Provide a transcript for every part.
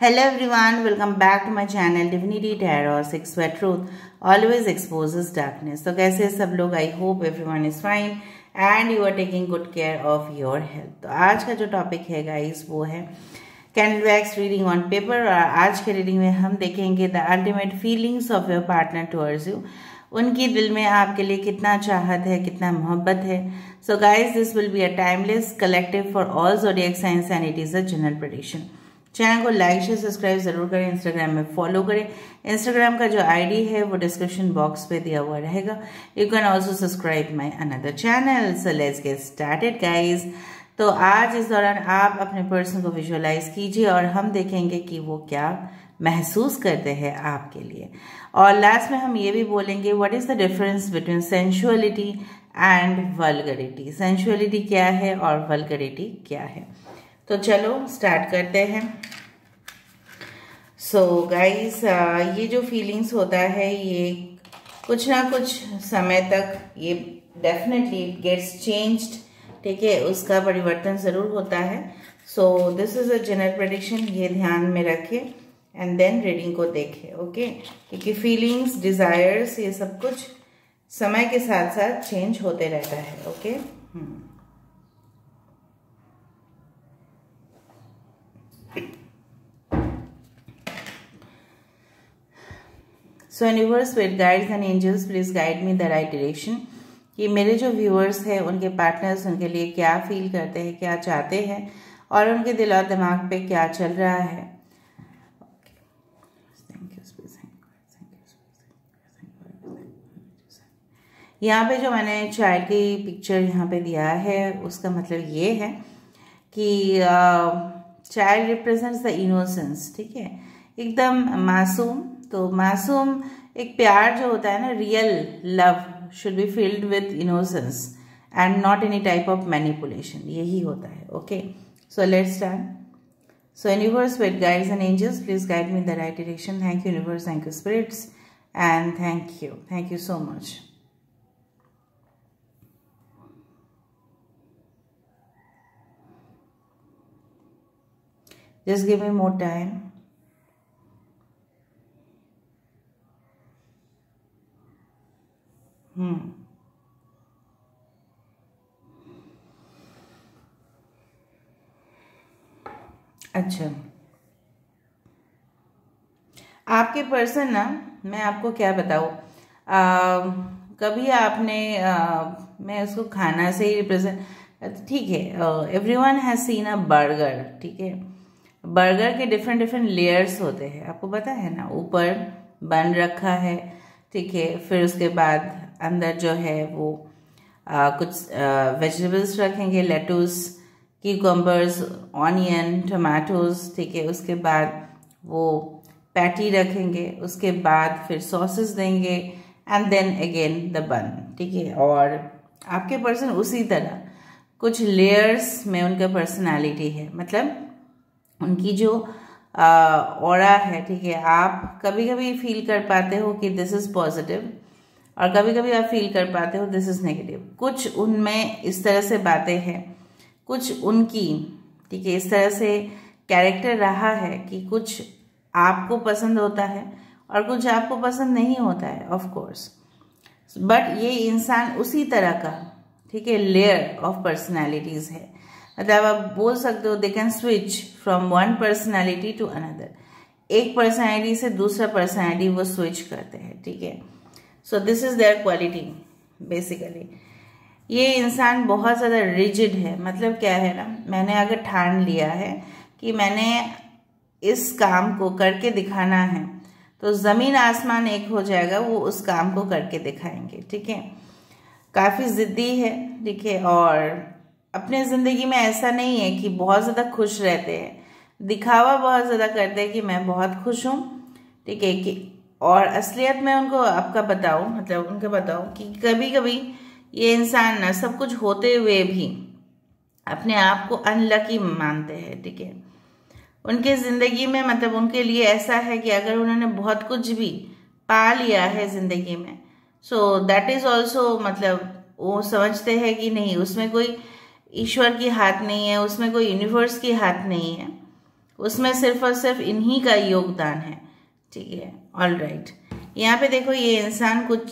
Hello everyone, welcome back to my channel Divinity Tarot, Six Wet Truth always. तो कैसे सब लोग I hope everyone is fine and you are taking good care of your health तो आज का जो topic है guys वो है candle wax reading on paper और आज के रीडिंग में हम देखेंगे the ultimate feelings of your partner towards you उनकी दिल में आपके लिए कितना चाहत है कितना मोहब्बत है। So guys this will be a timeless collective for all zodiac signs and it is a general prediction channel को लाइक, शेयर, सब्सक्राइब ज़रूर करें इंस्टाग्राम में फॉलो करें। इंस्टाग्राम का जो आईडी है, वो डिस्क्रिप्शन बॉक्स पे दिया हुआ रहेगा। You can also subscribe my another channel so let's get started guys तो आज इस दौरान आप अपने पर्सन को विजुअलाइज कीजिए और हम देखेंगे कि वो क्या महसूस करते हैं आपके लिए। और लास्ट में हम ये भी बोलेंगे what is the difference between sensuality and vulgarity sensuality क्या है और वल्गरिटी क्या है? तो चलो स्टार्ट करते हैं। सो so, गाइस ये जो फीलिंग्स होता है ये कुछ ना कुछ समय तक ये डेफिनेटली गेट्स चेंज्ड ठीक है? उसका परिवर्तन ज़रूर होता है। So this is a general prediction ये ध्यान में रखें एंड देन रीडिंग को देखें ओके क्योंकि फीलिंग्स डिज़ायर्स ये सब कुछ समय के साथ साथ चेंज होते रहता है okay okay? So universe with guides and angels please guide me the right direction कि मेरे जो व्यूअर्स हैं, उनके पार्टनर्स उनके लिए क्या फील करते हैं, क्या चाहते हैं, और उनके दिल और दिमाग पे क्या चल रहा है। यहाँ पे जो मैंने चाइल्ड की पिक्चर यहाँ पे दिया है, उसका मतलब ये है कि चाइल्ड रिप्रेजेंट्स द इनोसेंस ठीक है? एकदम मासूम तो मासूम एक प्यार जो होता है ना real love should be filled with innocence and not any type of manipulation यही होता है okay so let's start so universe with guides and angels please guide me in the right direction thank you universe thank you spirits and thank you thank you so much Just give me more time. Hmm. अच्छा। आपके person ना मैं आपको क्या बताऊँ? कभी आपने आ, मैं उसको खाना से ही रिप्रेजेंट ठीक है everyone has seen a burger ठीक है? बर्गर के डिफरेंट डिफरेंट लेयर्स होते हैं आपको पता है ना? ऊपर बन रखा है ठीक है फिर उसके बाद अंदर जो है वो आ, कुछ वेजिटेबल्स रखेंगे लेटूस क्यूकम्बर्स ऑनियन टमाटोज ठीक है उसके बाद वो पैटी रखेंगे उसके बाद फिर सॉसेस देंगे एंड देन अगेन द बन ठीक है और आपके पर्सन उसी तरह कुछ लेयर्स में उनका पर्सनालिटी है मतलब उनकी जो और है, ठीक है? आप कभी कभी फील कर पाते हो कि दिस इज़ पॉजिटिव और कभी कभी आप फील कर पाते हो दिस इज़ नेगेटिव कुछ उनमें इस तरह से बातें हैं, कुछ उनकी, ठीक है? इस तरह से कैरेक्टर रहा है कि कुछ आपको पसंद होता है और कुछ आपको पसंद नहीं होता है ऑफ़ कोर्स बट ये इंसान उसी तरह का, ठीक है? लेयर ऑफ़ पर्सनैलिटीज़ है। मतलब आप बोल सकते हो they can switch from one personality to another एक पर्सनैलिटी से दूसरा पर्सनैलिटी वो स्विच करते हैं, ठीक है? So this is their quality basically ये इंसान बहुत ज़्यादा रिजिड है। मतलब क्या है ना, मैंने अगर ठान लिया है कि मैंने इस काम को करके दिखाना है तो ज़मीन आसमान एक हो जाएगा, वो उस काम को करके दिखाएँगे, ठीक है? काफ़ी ज़िद्दी है, ठीक है? और अपने ज़िंदगी में ऐसा नहीं है कि बहुत ज़्यादा खुश रहते हैं। दिखावा बहुत ज़्यादा करते हैं कि मैं बहुत खुश हूँ, ठीक है, कि और असलियत में उनको आपका बताऊँ मतलब उनका बताऊँ कि कभी कभी ये इंसान ना सब कुछ होते हुए भी अपने आप को अनलकी मानते हैं, ठीक है। उनके ज़िंदगी में मतलब उनके लिए ऐसा है कि अगर उन्होंने बहुत कुछ भी पा लिया है ज़िंदगी में सो दैट इज़ ऑल्सो मतलब वो समझते हैं कि नहीं, उसमें कोई ईश्वर की हाथ नहीं है, उसमें कोई यूनिवर्स की हाथ नहीं है। उसमें सिर्फ़ और सिर्फ़ इन्हीं का योगदान है। ठीक है ऑल राइट यहाँ पे देखो, ये इंसान कुछ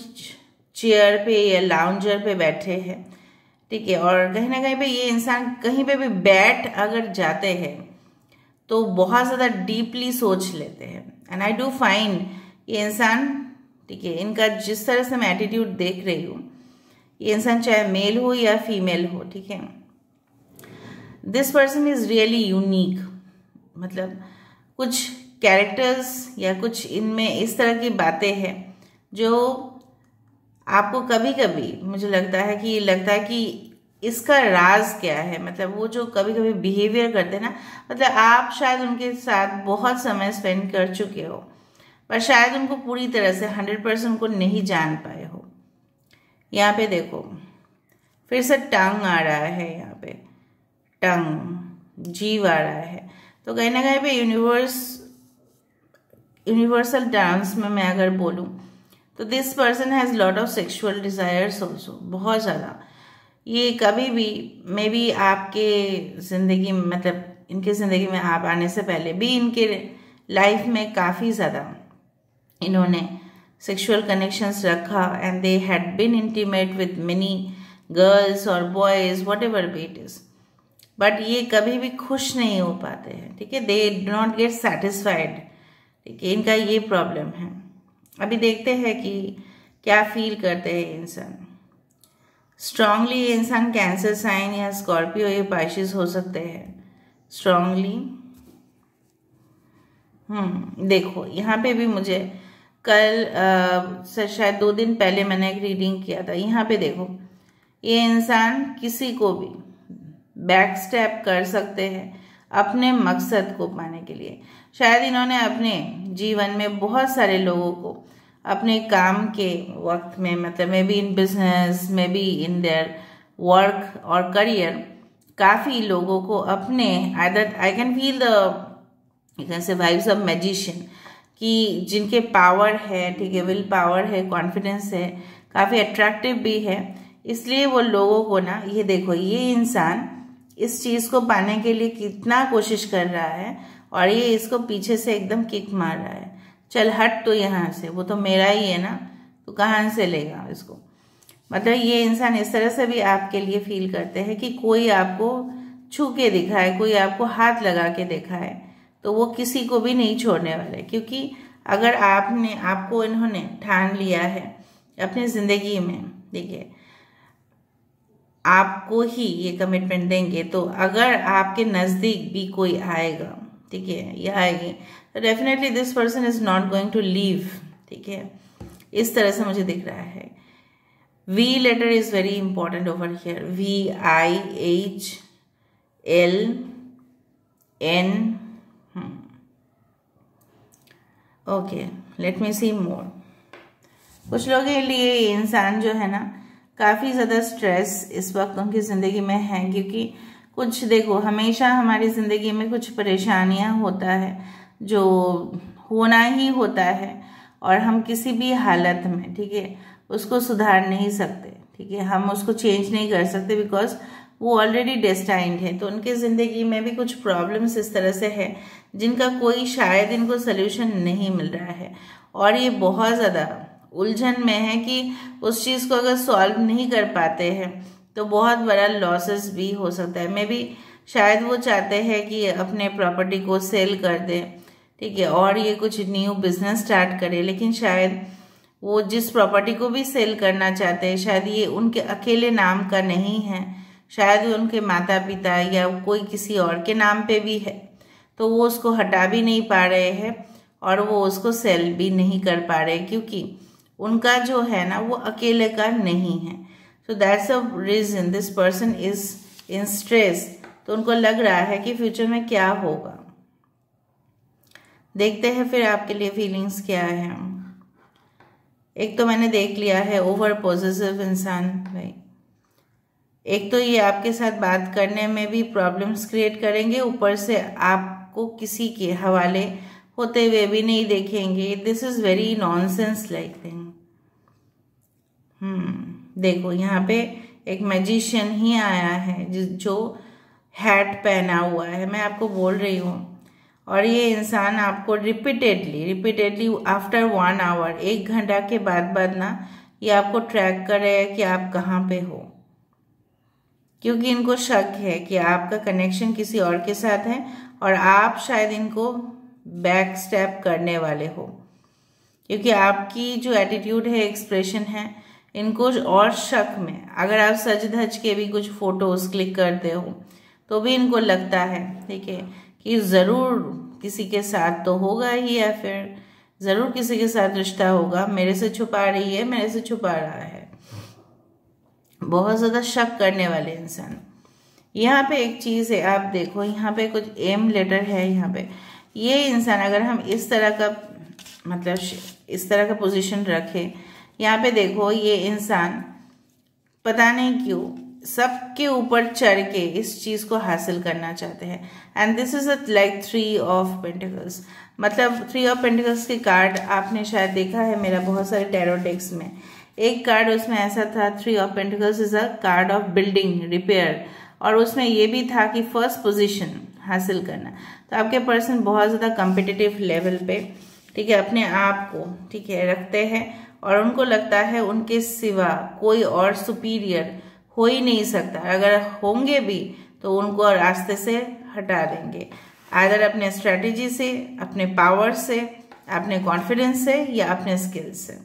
चेयर पे या लाउंजर पे बैठे हैं। ठीक है, और कहीं ना कहीं पे ये इंसान कहीं पे भी बैठ अगर जाते हैं तो बहुत ज़्यादा डीपली सोच लेते हैं। एंड आई डू फाइन ये इंसान, ठीक है, इनका जिस तरह से मैं एटीट्यूड देख रही हूँ, ये इंसान चाहे मेल हो या फीमेल हो, ठीक है। This person is really unique मतलब कुछ कैरेक्टर्स या कुछ इनमें इस तरह की बातें हैं जो आपको कभी कभी मुझे लगता है कि, लगता है कि इसका राज क्या है? मतलब वो जो कभी कभी बिहेवियर करते हैं ना मतलब आप शायद उनके साथ बहुत समय स्पेंड कर चुके हो, पर शायद उनको पूरी तरह से हंड्रेड परसेंट उनको नहीं जान पाए हो। यहाँ पे देखो, फिर से टंग आ रहा है यहाँ पे। टंग आ रहा है। तो कहीं ना कहीं पे यूनिवर्स यूनिवर्सल डांस में मैं अगर बोलूँ तो this person has lot of sexual desires also बहुत ज़्यादा। ये कभी भी मे बी आपके ज़िंदगी मतलब इनके ज़िंदगी में आप आने से पहले भी इनके लाइफ में काफ़ी ज़्यादा इन्होंने सेक्सुअल कनेक्शंस रखा and they had been intimate with many girls और boys whatever be it is but ये कभी भी खुश नहीं हो पाते हैं ठीक है? दे नॉट गेट सेटिस्फाइड ठीक है इनका ये प्रॉब्लम है। अभी देखते हैं कि क्या फील करते हैं इंसान। स्ट्रांगली ये इंसान कैंसर साइन या स्कॉर्पियो ये पाइशिस हो सकते हैं। स्ट्रांगली हम्म देखो यहाँ पे भी मुझे कल आ, शायद दो दिन पहले मैंने एक रीडिंग किया था। यहाँ पे देखो ये इंसान किसी को भी बैक स्टेप कर सकते हैं अपने मकसद को पाने के लिए। शायद इन्होंने अपने जीवन में बहुत सारे लोगों को अपने काम के वक्त में मतलब maybe in business maybe in their work और करियर काफ़ी लोगों को अपने आदर आई कैन फील द से वाइब्स ऑफ़ मैजिशियन कि जिनके पावर है, ठीक है विल पावर है कॉन्फिडेंस है, काफ़ी अट्रैक्टिव भी है। इसलिए वो लोगों को ना, ये देखो, ये इंसान इस चीज़ को पाने के लिए कितना कोशिश कर रहा है और ये इसको पीछे से एकदम किक मार रहा है। चल, हट तो यहाँ से, वो तो मेरा ही है ना तो कहाँ से लेगा इसको? मतलब ये इंसान इस तरह से भी आपके लिए फील करते हैं कि कोई आपको छू के दिखाए, कोई आपको हाथ लगा के दिखाए तो वो किसी को भी नहीं छोड़ने वाले। क्योंकि अगर आपने, आपको इन्होंने ठान लिया है अपनी ज़िंदगी में, देखिए आपको ही ये कमिटमेंट देंगे तो अगर आपके नज़दीक भी कोई आएगा, ठीक है, या आएगी तो definitely this person is not going to leave ठीक है। इस तरह से मुझे दिख रहा है। V letter is very important over here V I H L N okay let me see more कुछ लोगों के लिए इंसान जो है ना काफ़ी ज़्यादा स्ट्रेस इस वक्त उनकी ज़िंदगी में है, क्योंकि कुछ देखो, हमेशा हमारी ज़िंदगी में कुछ परेशानियाँ होता है, जो होना ही होता है, और हम किसी भी हालत में, ठीक है, उसको सुधार नहीं सकते, ठीक है, हम उसको चेंज नहीं कर सकते बिकॉज़ वो ऑलरेडी डेस्टाइंड है तो उनके ज़िंदगी में भी कुछ प्रॉब्लम्स इस तरह से है, जिनका कोई शायद इनको सोल्यूशन नहीं मिल रहा है, और ये बहुत ज़्यादा उलझन में है कि उस चीज़ को अगर सॉल्व नहीं कर पाते हैं तो बहुत बड़ा लॉसेस भी हो सकता है। मे भी शायद वो चाहते हैं कि अपने प्रॉपर्टी को सेल कर दें, ठीक है, और ये कुछ न्यू बिज़नेस स्टार्ट करे, लेकिन शायद वो जिस प्रॉपर्टी को भी सेल करना चाहते हैं, शायद ये उनके अकेले नाम का नहीं है, शायद उनके माता पिता या कोई किसी और के नाम पे भी है तो वो उसको हटा भी नहीं पा रहे हैं और वो उसको सेल भी नहीं कर पा रहे क्योंकि उनका जो है ना, वो अकेले का नहीं है। So that's a reason this person is in stress तो उनको लग रहा है कि फ्यूचर में क्या होगा। देखते हैं फिर आपके लिए फीलिंग्स क्या है। एक तो मैंने देख लिया है ओवर पॉजिटिव इंसान भाई एक तो ये आपके साथ बात करने में भी प्रॉब्लम्स क्रिएट करेंगे। ऊपर से आपको किसी के हवाले होते हुए भी नहीं देखेंगे। This is very nonsense like thing देखो, यहाँ पे एक मैजिशियन ही आया है जो हैट पहना हुआ है। मैं आपको बोल रही हूँ, और ये इंसान आपको repeatedly repeatedly after one hour एक घंटा के बाद बाद ना, ये आपको ट्रैक करेगा कि आप कहाँ पे हो। क्योंकि इनको शक है कि आपका कनेक्शन किसी और के साथ है, और आप शायद इनको बैक स्टेप करने वाले हो। क्योंकि आपकी जो एटीट्यूड है एक्सप्रेशन है इनको और शक में। अगर आप सज धज के भी कुछ फ़ोटोज़ क्लिक करते हो तो भी इनको लगता है, ठीक है, कि ज़रूर किसी के साथ तो होगा ही, या फिर ज़रूर किसी के साथ रिश्ता होगा। मेरे से छुपा रही है, मेरे से छुपा रहा है। बहुत ज़्यादा शक करने वाले इंसान। यहाँ पे एक चीज़ है, आप देखो, यहाँ पे कुछ एम लेटर है यहाँ पे। ये इंसान अगर हम इस तरह का मतलब इस तरह का पोजीशन रखें यहाँ पे देखो ये इंसान पता नहीं क्यों सबके ऊपर चढ़ के इस चीज़ को हासिल करना चाहते हैं। And this is a like three of pentacles मतलब थ्री ऑफ़ पेंटिकल्स के कार्ड आपने शायद देखा है मेरा बहुत सारे टेरोटेक्स में। एक कार्ड उसमें ऐसा था three of pentacles is a card of building repair और उसमें ये भी था कि फ़र्स्ट पोजीशन हासिल करना। तो आपके पर्सन बहुत ज़्यादा कम्पिटिटिव लेवल पे, ठीक है, अपने आप को, ठीक है, रखते हैं। और उनको लगता है उनके सिवा कोई और सुपीरियर हो ही नहीं सकता। अगर होंगे भी तो उनको रास्ते से हटा देंगे। आदर अपने स्ट्रेटजी से, अपने पावर से, अपने कॉन्फिडेंस से या अपने स्किल से।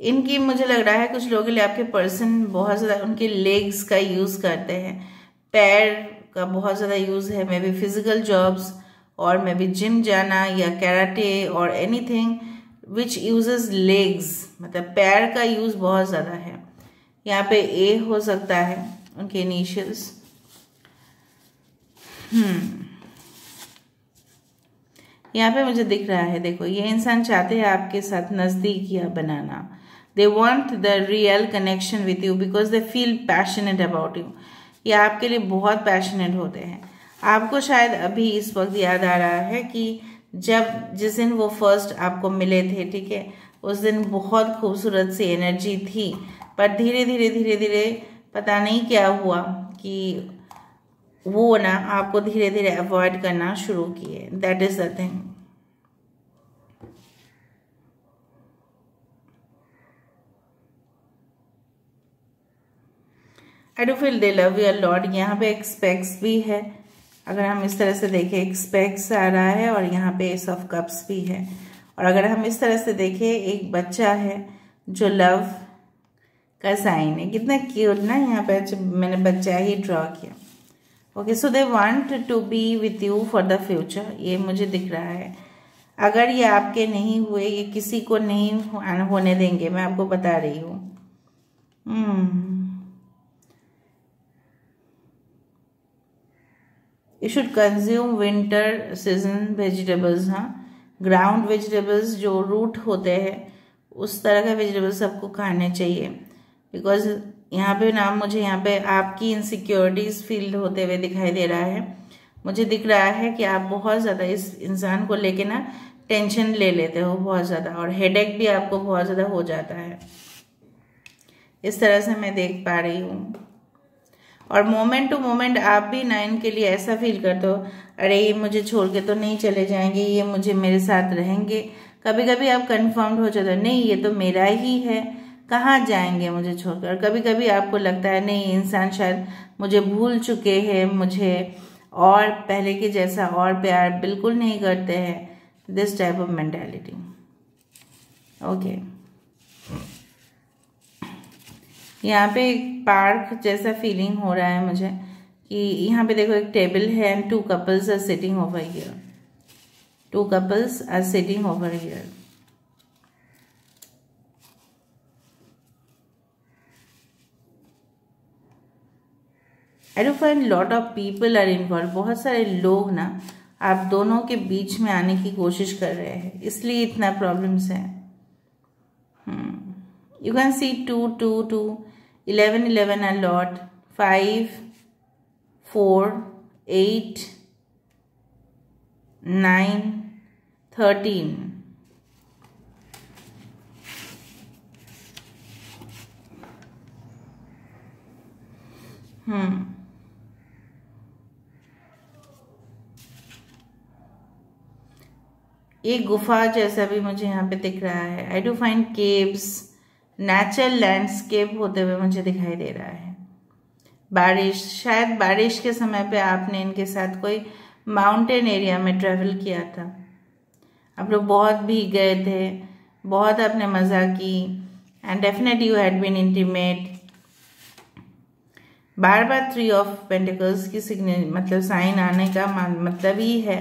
इनकी मुझे लग रहा है कुछ लोगों के लिए आपके पर्सन बहुत ज़्यादा, उनके लेग्स का यूज़ करते हैं। पैर का बहुत ज़्यादा यूज़ है मे बी फ़िज़िकल जॉब्स और मे बी जिम जाना या कैराटे और एनीथिंग विच यूजेस लेग्स मतलब पैर का यूज़ बहुत ज़्यादा है। यहाँ पे ए हो सकता है, उनके इनिशियल्स हम्म यहाँ पे मुझे दिख रहा है, देखो, ये इंसान चाहते हैं आपके साथ नज़दीकियाँ बनाना। They want the real connection with you because they feel passionate about you ये आपके लिए बहुत पैशनेट होते हैं। आपको शायद अभी इस वक्त याद आ रहा है कि जब जिस दिन वो फ़र्स्ट आपको मिले थे, ठीक है, उस दिन बहुत खूबसूरत सी एनर्जी थी, पर धीरे धीरे धीरे धीरे पता नहीं क्या हुआ कि वो ना आपको धीरे धीरे अवॉइड करना शुरू किए। That is the thing I do feel they love your lord यहाँ पे एक्सपेक्ट्स भी है। अगर हम इस तरह से देखें, एक स्पेक्स आ रहा है और यहाँ पे एस ऑफ़ कप्स भी है। और अगर हम इस तरह से देखें, एक बच्चा है जो लव का साइन है। कितना क्यूट ना यहाँ पे मैंने बच्चा ही ड्रॉ किया। Okay so they want to be with you for the future ये मुझे दिख रहा है। अगर ये आपके नहीं हुए, ये किसी को नहीं होने देंगे, मैं आपको बता रही हूँ। You should consume winter season vegetables हाँ? ग्राउंड वेजिटेबल्स जो रूट होते हैं, उस तरह का वेजिटेबल्स आपको खाने चाहिए। बिकॉज़ यहाँ पे ना, मुझे यहाँ पे आपकी इनसिक्योरिटीज़ फील होते हुए दिखाई दे रहा है। मुझे दिख रहा है कि आप बहुत ज़्यादा इस इंसान को लेके ना टेंशन ले लेते हो बहुत ज़्यादा और हेडेक भी आपको बहुत ज़्यादा हो जाता है। इस तरह से मैं देख पा रही हूँ। और मोमेंट टू मोमेंट आप भी नाइन के लिए ऐसा फील करते हो, अरे, ये मुझे छोड़ के तो नहीं चले जाएँगे, ये मुझे मेरे साथ रहेंगे। कभी कभी आप कन्फर्म्ड हो जाते हो, नहीं, ये तो मेरा ही है, कहाँ जाएँगे मुझे छोड़कर कभी कभी आपको लगता है, नहीं इंसान शायद मुझे भूल चुके हैं, मुझे और पहले के जैसा और प्यार बिल्कुल नहीं करते हैं। This type of mentality okay यहाँ पे एक पार्क जैसा फीलिंग हो रहा है मुझे कि यहाँ पे देखो एक टेबल है and two couples are sitting over here two couples are sitting over here I do find lot of people are involve बहुत सारे लोग ना आप दोनों के बीच में आने की कोशिश कर रहे हैं। इसलिए इतना प्रॉब्लम्स है। You can see two two two eleven eleven are lot five four eight nine thirteen hmm एक गुफा जैसा भी मुझे यहाँ पे दिख रहा है। I do find caves natural landscape होते हुए मुझे दिखाई दे रहा है। बारिश, शायद बारिश के समय पे आपने इनके साथ कोई माउंटेन एरिया में ट्रेवल किया था। आप लोग बहुत भीग गए थे, बहुत आपने मज़ा की and definite you had been intimate बार बार थ्री ऑफ़ पेंटिकल्स की सिग्ने मतलब साइन आने का मतलब ही है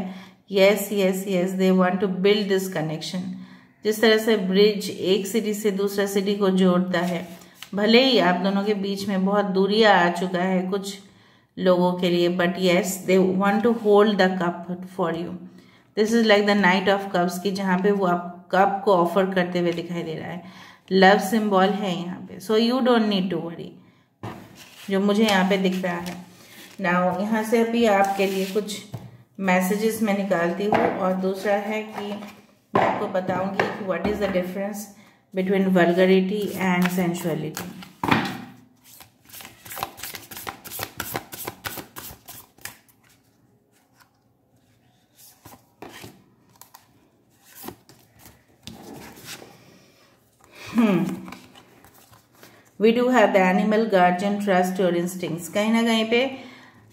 yes yes yes they want to build this connection जिस तरह से ब्रिज एक सिटी से दूसरा सिटी को जोड़ता है, भले ही आप दोनों के बीच में बहुत दूरिया आ चुका है, कुछ लोगों के लिए but yes they want to hold the cup for you this is like the knight of cups की, जहाँ पे वो आप कप को ऑफ़र करते हुए दिखाई दे रहा है। लव सिंबल है यहाँ पे। So you don't need to worry जो मुझे यहाँ पे दिख रहा है। नाउ यहाँ से अभी आपके लिए कुछ मैसेजेस मैं निकालती हूँ, और दूसरा है कि मैं आपको बताऊँगी कि what is the difference between vulgarity and sensuality we do have the animal guardian trust और इंस्टिंग्स कहीं ना कहीं पे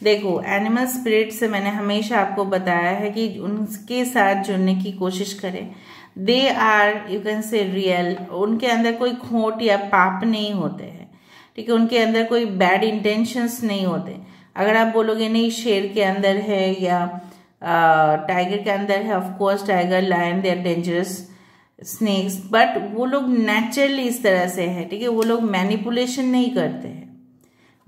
देखो एनिमल स्पिरिट से मैंने हमेशा आपको बताया है कि उनके साथ जुड़ने की कोशिश करें। They are you can say real उनके अंदर कोई खोट या पाप नहीं होते हैं। ठीक है, उनके अंदर कोई बैड इंटेंशंस नहीं होते। अगर आप बोलोगे, नहीं, शेर के अंदर है या टाइगर के अंदर है of course tiger lion they are dangerous snakes but वो लोग नेचुरली इस तरह से है। ठीक है, वो लोग मैनिपुलेशन नहीं करते हैं।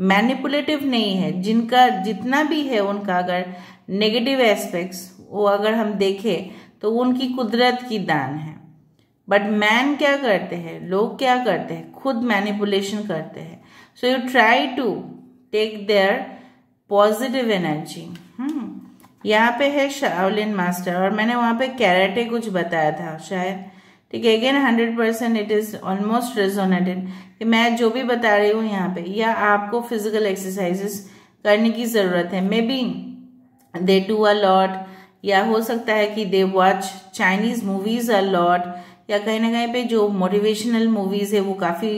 मैनिपुलेटिव नहीं है, जिनका जितना भी है उनका अगर नेगेटिव एस्पेक्ट्स वो अगर हम देखें तो उनकी कुदरत की दान है। बट मैन क्या करते हैं? लोग क्या करते हैं? खुद मैनिपुलेशन करते हैं। So you try to take their positive energy यहाँ पे है शाओलिन मास्टर और मैंने वहाँ पे कैरेटे कुछ बताया था, शायद ठीक है again hundred percent it is almost resonated कि मैं जो भी बता रही हूँ यहाँ पे, या आपको फ़िज़िकल एक्सरसाइजेस करने की ज़रूरत है maybe they do a lot या हो सकता है कि they watch Chinese movies a lot या कहीं ना कहीं पे जो मोटिवेशनल मूवीज़ है वो काफ़ी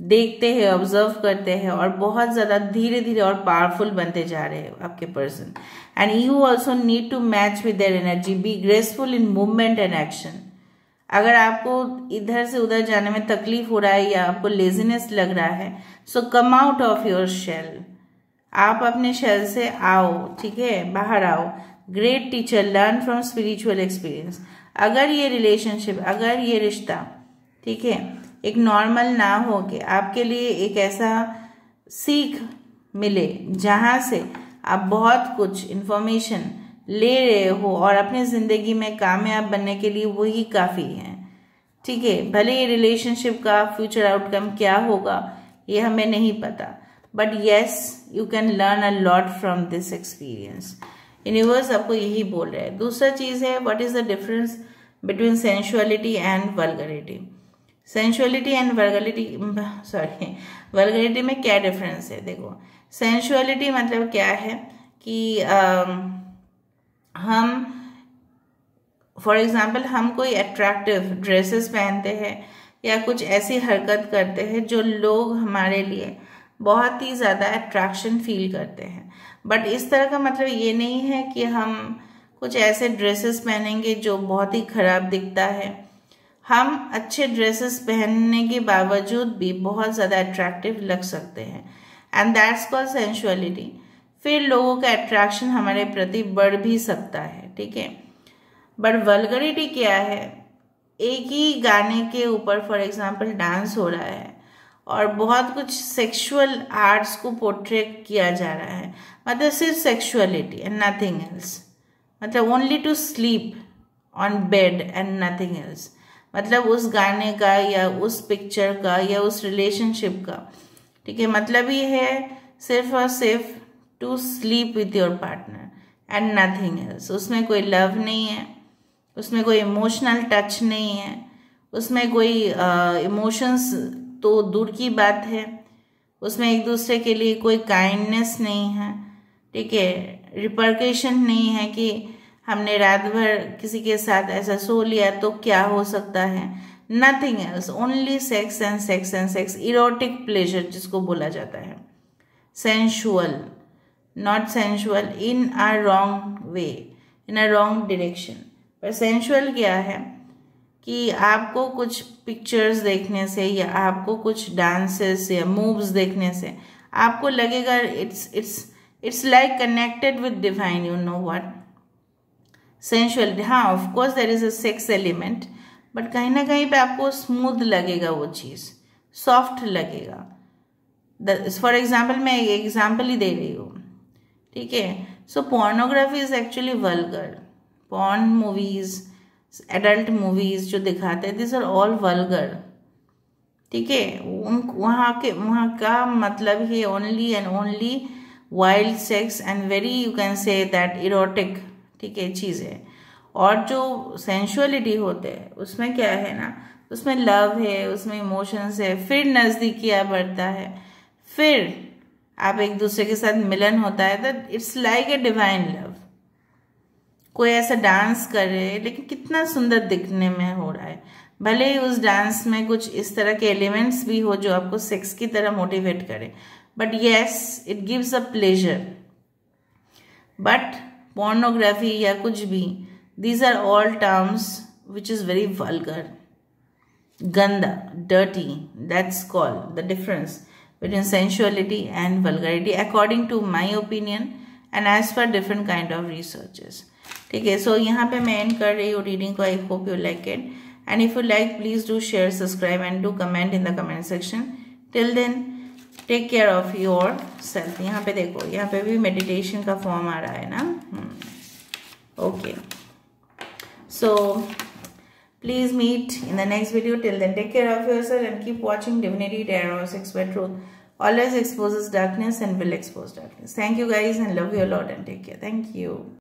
देखते हैं ऑब्ज़र्व करते हैं, और बहुत ज़्यादा धीरे धीरे और पावरफुल बनते जा रहे हैं आपके person and you also need to match with their energy be graceful in movement and action अगर आपको इधर से उधर जाने में तकलीफ़ हो रहा है या आपको लेजीनेस लग रहा है so come out of your shell आप अपने शेल से आओ, ठीक है? बाहर आओ. Great teacher learn from spiritual experience अगर ये रिलेशनशिप अगर ये रिश्ता, ठीक है? एक नॉर्मल ना हो के आपके लिए एक ऐसा सीख मिले जहाँ से आप बहुत कुछ इन्फॉर्मेशन ले रहे हो और अपनी ज़िंदगी में कामयाब बनने के लिए वही काफ़ी है। ठीक है भले ही रिलेशनशिप का फ्यूचर आउटकम क्या होगा ये हमें नहीं पता। But yes you can learn a lot from this experience universe आपको यही बोल रहा है। दूसरा चीज़ है what is the difference between sensuality and vulgarity sensuality and vulgarity sorry vulgarity में क्या डिफरेंस है? देखो सेंशुअलिटी मतलब क्या है कि uh, हम फॉर एग्ज़ाम्पल हम कोई अट्रैक्टिव ड्रेसेस पहनते हैं या कुछ ऐसी हरकत करते हैं जो लोग हमारे लिए बहुत ही ज़्यादा अट्रैक्शन फील करते हैं। बट इस तरह का मतलब ये नहीं है कि हम कुछ ऐसे ड्रेसेस पहनेंगे जो बहुत ही ख़राब दिखता है। हम अच्छे ड्रेसेस पहनने के बावजूद भी बहुत ज़्यादा अट्रैक्टिव लग सकते हैं। एंड दैट्स कॉल सेंशुअलिटी फिर लोगों का अट्रैक्शन हमारे प्रति बढ़ भी सकता है, ठीक है? बट वलगरिटी क्या है? एक ही गाने के ऊपर फॉर एग्जांपल डांस हो रहा है और बहुत कुछ सेक्सुअल आर्ट्स को पोर्ट्रेट किया जा रहा है। मतलब सिर्फ़ सेक्सुअलिटी एंड नथिंग एल्स मतलब only to sleep on bed and nothing else मतलब उस गाने का या उस पिक्चर का या उस रिलेशनशिप का, ठीक है? मतलब ये है सिर्फ़ और सिर्फ़ to sleep with your partner and nothing else उसमें कोई लव नहीं है उसमें कोई इमोशनल टच नहीं है उसमें कोई इमोशंस uh, तो दूर की बात है उसमें एक दूसरे के लिए कोई काइंडनेस नहीं है ठीक है? रिपर्केशन नहीं है कि हमने रात भर किसी के साथ ऐसा सो लिया तो क्या हो सकता है? Nothing else only sex and sex and sex erotic pleasure जिसको बोला जाता है। Sensual not sensual in a wrong way in a wrong direction पर सेंशुअल क्या है? कि आपको कुछ पिक्चर्स देखने से या आपको कुछ डांसेस या मूव्स देखने से आपको लगेगा it's it's it's like connected with divine you know what sensual हाँ of course there is a sex element but कहीं ना कहीं पे आपको स्मूथ लगेगा वो चीज़ सॉफ्ट लगेगा। फॉर एग्ज़ाम्पल मैं एक एग्ज़ाम्पल ही दे रही हूँ। ठीक है? So pornography is actually vulgar porn movies adult movies जो दिखाते हैं दिस आर ऑल वल्गर ठीक है? उन, वहाँ के, वहाँ का मतलब ही only and only wild sex and very you can say that erotic ठीक है, चीज़. और जो सेंशुअलिटी होते हैं, उसमें क्या है ना? उसमें लव है, उसमें इमोशंस है, फिर नज़दीकिया बढ़ता है. फिर आप एक दूसरे के साथ मिलन होता है तो it's like a divine love कोई ऐसा डांस कर, लेकिन कितना सुंदर दिखने में हो रहा है। भले ही उस डांस में कुछ इस तरह के एलिमेंट्स भी हो जो आपको सेक्स की तरह मोटिवेट करे but yes it gives a pleasure but pornography या कुछ भी these are all terms which is very vulgar गंदा dirty that's call the difference between sensuality and vulgarity according to my opinion and as per different kind of researches ठीक है सो यहाँ पे मैं and कर रही हूँ रीडिंग को I hope you like it and if you like please do share subscribe and do comment in the comment section till then take care of yourself यहाँ पे देखो यहाँ पे भी meditation का form आ रहा है ना okay so please meet in the next video. Till then take care of yourself and keep watching divinity six by truth. Always exposes darkness and will expose darkness. Thank you guys and love you a lot and take care. Thank you